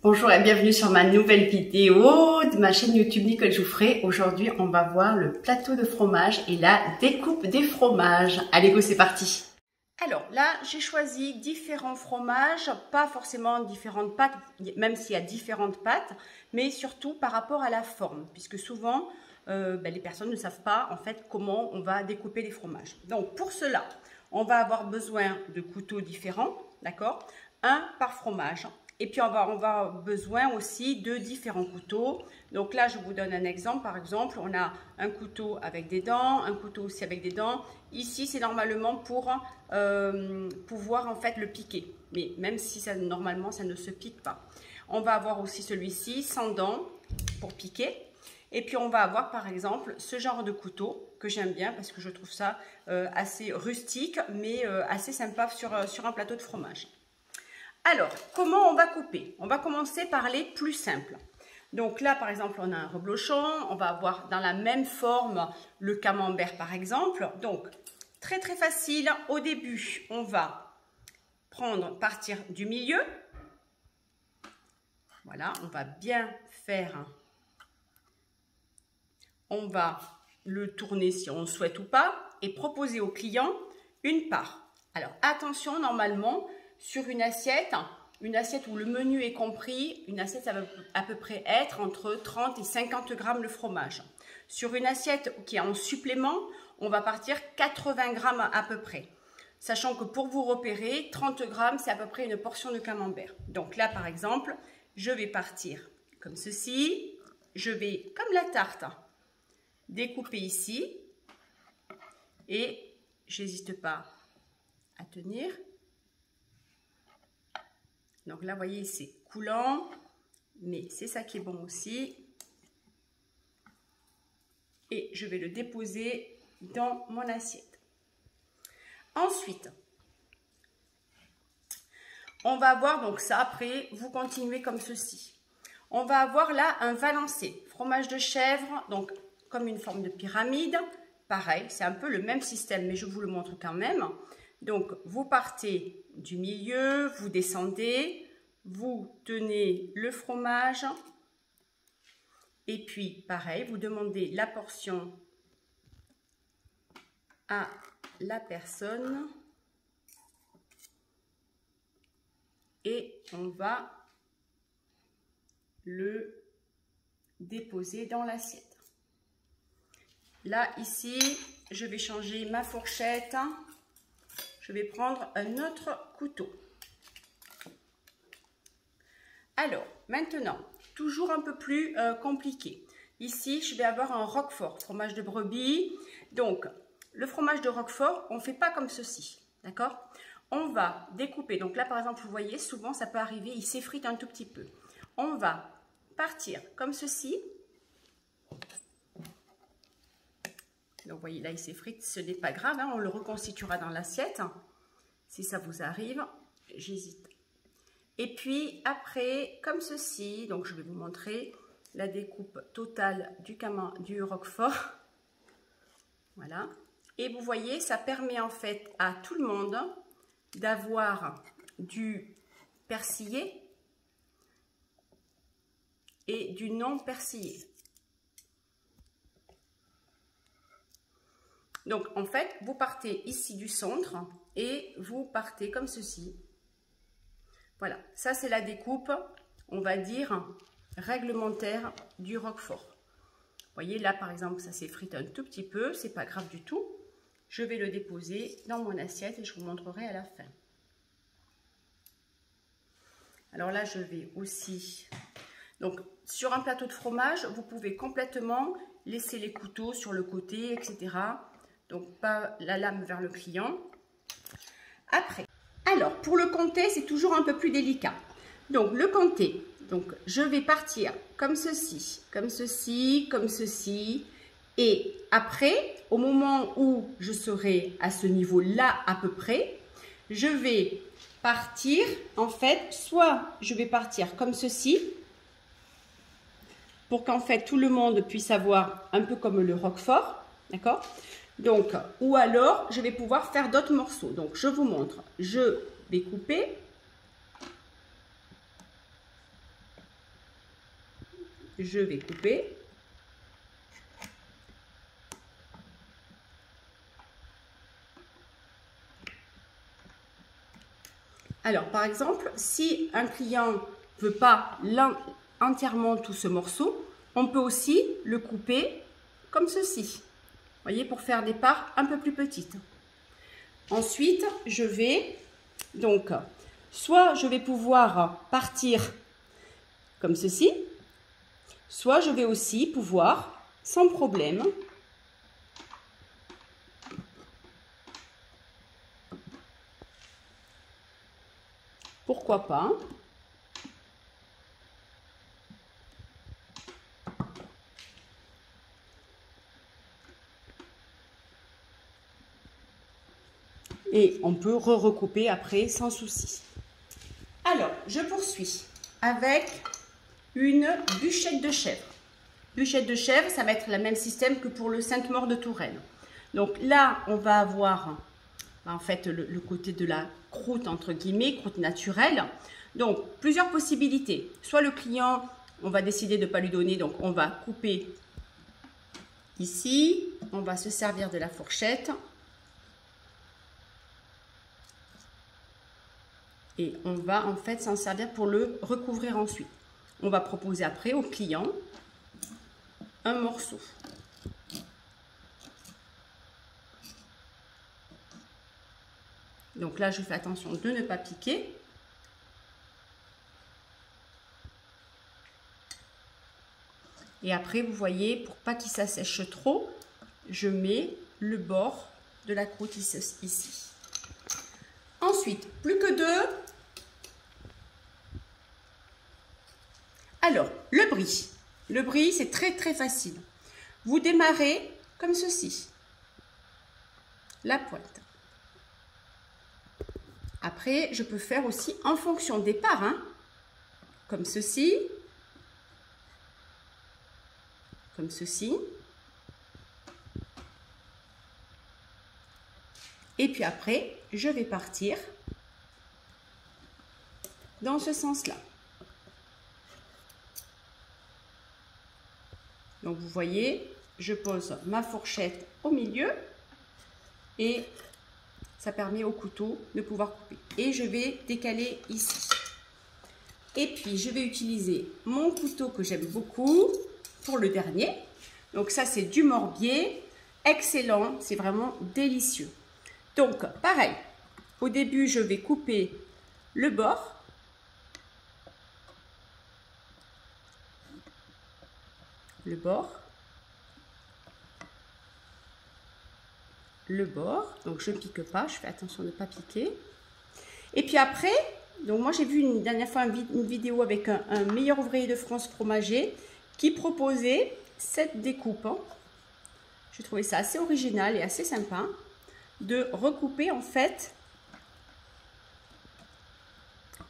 Bonjour et bienvenue sur ma nouvelle vidéo de ma chaîne YouTube Nicole Jouffré. Aujourd'hui, on va voir le plateau de fromage et la découpe des fromages. Allez go, c'est parti alors là, j'ai choisi différents fromages, pas forcément différentes pâtes, même s'il y a différentes pâtes, mais surtout par rapport à la forme, puisque souvent, euh, ben, les personnes ne savent pas en fait comment on va découper les fromages. Donc pour cela, on va avoir besoin de couteaux différents, d'accord? Un par fromage. Et puis, on va, avoir besoin aussi de différents couteaux. Donc là, je vous donne un exemple. Par exemple, on a un couteau avec des dents, un couteau aussi avec des dents. Ici, c'est normalement pour euh, pouvoir en fait le piquer. Mais même si ça, normalement, ça ne se pique pas. On va avoir aussi celui-ci sans dents pour piquer. Et puis, on va avoir par exemple ce genre de couteau que j'aime bien parce que je trouve ça euh, assez rustique, mais euh, assez sympa sur, sur un plateau de fromage. Alors, comment on va couper? On va commencer par les plus simples. Donc là, par exemple, on a un reblochon. On va avoir dans la même forme le camembert, par exemple. Donc, très très facile. Au début, on va prendre, partir du milieu. Voilà, on va bien faire. On va le tourner si on souhaite ou pas et proposer au client une part. Alors, attention, normalement, sur une assiette, une assiette où le menu est compris, une assiette ça va à peu près être entre 30 et 50 grammes le fromage. Sur une assiette qui est en supplément, on va partir 80 grammes à peu près. Sachant que pour vous repérer, 30 grammes, c'est à peu près une portion de camembert. Donc là, par exemple, je vais partir comme ceci. Je vais, comme la tarte, découper ici. Et j'hésite pas à tenir. Donc là, vous voyez, c'est coulant, mais c'est ça qui est bon aussi. Et je vais le déposer dans mon assiette. Ensuite, on va avoir donc ça. Après, vous continuez comme ceci. On va avoir là un valencé, fromage de chèvre, donc comme une forme de pyramide. Pareil, c'est un peu le même système, mais je vous le montre quand même. Donc, vous partez du milieu, vous descendez, vous tenez le fromage et puis, pareil, vous demandez la portion à la personne et on va le déposer dans l'assiette. Là, ici, je vais changer ma fourchette je vais prendre un autre couteau. Alors, maintenant, toujours un peu plus euh, compliqué. Ici, je vais avoir un roquefort, fromage de brebis. Donc, le fromage de roquefort, on ne fait pas comme ceci, d'accord? On va découper. Donc là, par exemple, vous voyez, souvent, ça peut arriver, il s'effrite un tout petit peu. On va partir comme ceci. Donc, vous voyez, là, il s'effrite. Ce n'est pas grave. Hein, on le reconstituera dans l'assiette. Si ça vous arrive, j'hésite. Et puis, après, comme ceci, donc je vais vous montrer la découpe totale du, du roquefort. Voilà. Et vous voyez, ça permet en fait à tout le monde d'avoir du persillé et du non persillé. Donc, en fait, vous partez ici du centre et vous partez comme ceci. Voilà, ça c'est la découpe, on va dire, réglementaire du roquefort. Vous voyez, là par exemple, ça s'effrite un tout petit peu, c'est pas grave du tout. Je vais le déposer dans mon assiette et je vous montrerai à la fin. Alors là, je vais aussi... Donc, sur un plateau de fromage, vous pouvez complètement laisser les couteaux sur le côté, etc donc pas la lame vers le client. Après, alors pour le compter, c'est toujours un peu plus délicat. Donc le compter, donc je vais partir comme ceci, comme ceci, comme ceci. Et après, au moment où je serai à ce niveau-là à peu près, je vais partir, en fait, soit je vais partir comme ceci, pour qu'en fait tout le monde puisse avoir un peu comme le roquefort, d'accord? Donc, ou alors, je vais pouvoir faire d'autres morceaux. Donc, je vous montre. Je vais couper. je vais couper. Alors, par exemple, si un client ne veut pas entièrement tout ce morceau, on peut aussi le couper comme ceci. Voyez, pour faire des parts un peu plus petites. Ensuite, je vais donc, soit je vais pouvoir partir comme ceci, soit je vais aussi pouvoir, sans problème, pourquoi pas, on peut re-recouper après sans souci. Alors, je poursuis avec une bûchette de chèvre. Bûchette de chèvre, ça va être le même système que pour le Sainte-Maure de Touraine. Donc là, on va avoir en fait le, côté de la croûte, entre guillemets, croûte naturelle. Donc, plusieurs possibilités. Soit le client, on va décider de ne pas lui donner, donc on va couper ici. On va se servir de la fourchette et on va en fait s'en servir pour le recouvrir ensuite. On va proposer après au client un morceau. Donc là, je fais attention de ne pas piquer. Et après, vous voyez, pour pas qu'il s'assèche trop, je mets le bord de la croûte ici. Ensuite, plus que deux, Alors, le bris. Le bris, c'est très très facile. Vous démarrez comme ceci. La pointe. Après, je peux faire aussi en fonction des parts. Hein. Comme ceci. Comme ceci. Et puis après, je vais partir dans ce sens-là. Donc vous voyez, je pose ma fourchette au milieu et ça permet au couteau de pouvoir couper. Et je vais décaler ici. Et puis je vais utiliser mon couteau que j'aime beaucoup pour le dernier. Donc ça c'est du morbier, excellent, c'est vraiment délicieux. Donc pareil, au début je vais couper le bord le bord, le bord, donc je ne pique pas, je fais attention de ne pas piquer. Et puis après, donc moi j'ai vu une dernière fois une vidéo avec un, meilleur ouvrier de France fromager qui proposait cette découpe. Hein. J'ai trouvé ça assez original et assez sympa de recouper en fait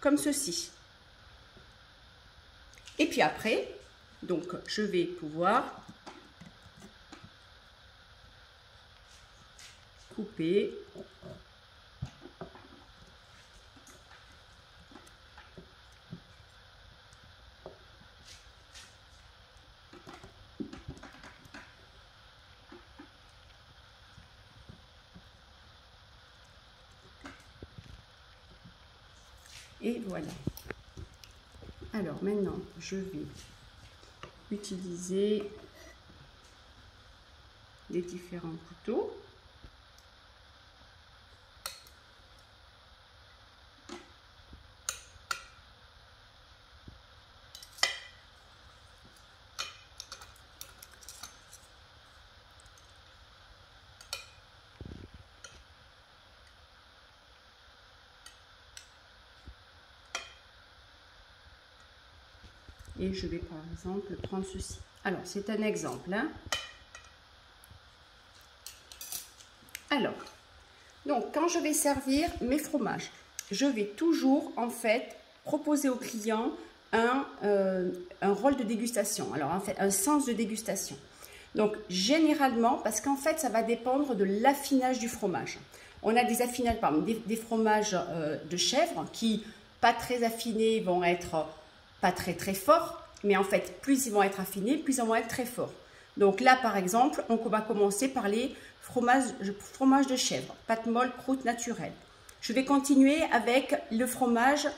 comme ceci. Et puis après, donc, je vais pouvoir couper Et voilà. Alors maintenant, je vais utiliser les différents couteaux. Et je vais par exemple prendre ceci. Alors, c'est un exemple. Hein. Alors, donc quand je vais servir mes fromages, je vais toujours en fait proposer au client un, euh, un rôle de dégustation. Alors en fait, un sens de dégustation. Donc généralement, parce qu'en fait, ça va dépendre de l'affinage du fromage. On a des affinages, par exemple, des, fromages euh, de chèvre qui, pas très affinés, vont être pas très très fort mais en fait, plus ils vont être affinés, plus ils vont être très forts. Donc là, par exemple, on va commencer par les fromages, de chèvre, pâte molle, croûte naturelle. Je vais continuer avec le fromage,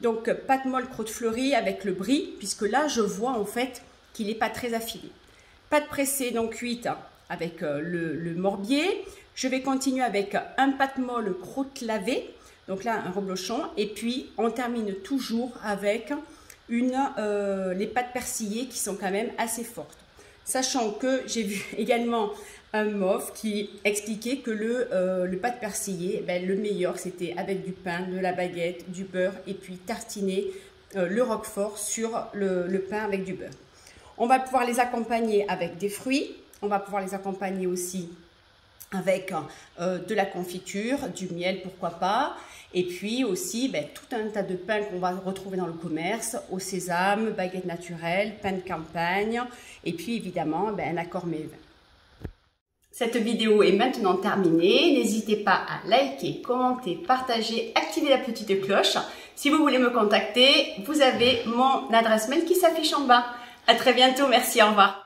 donc pâte molle, croûte fleurie avec le brie, puisque là, je vois en fait qu'il n'est pas très affiné. Pâte pressée, donc cuite avec euh, le, le morbier. Je vais continuer avec un pâte molle, croûte lavée, donc là, un reblochon. Et puis, on termine toujours avec euh, les pâtes persillées qui sont quand même assez fortes. Sachant que j'ai vu également un MOF qui expliquait que le, euh, le pâte persillé, ben, le meilleur, c'était avec du pain, de la baguette, du beurre et puis tartiner euh, le roquefort sur le pain avec du beurre. On va pouvoir les accompagner avec des fruits. On va pouvoir les accompagner aussi avec euh, de la confiture, du miel, pourquoi pas. Et puis aussi ben, tout un tas de pains qu'on va retrouver dans le commerce, au sésame, baguette naturelle, pain de campagne, et puis évidemment ben, un accord vin. Cette vidéo est maintenant terminée. N'hésitez pas à liker, commenter, partager, activer la petite cloche. Si vous voulez me contacter, vous avez mon adresse mail qui s'affiche en bas. À très bientôt. Merci. Au revoir.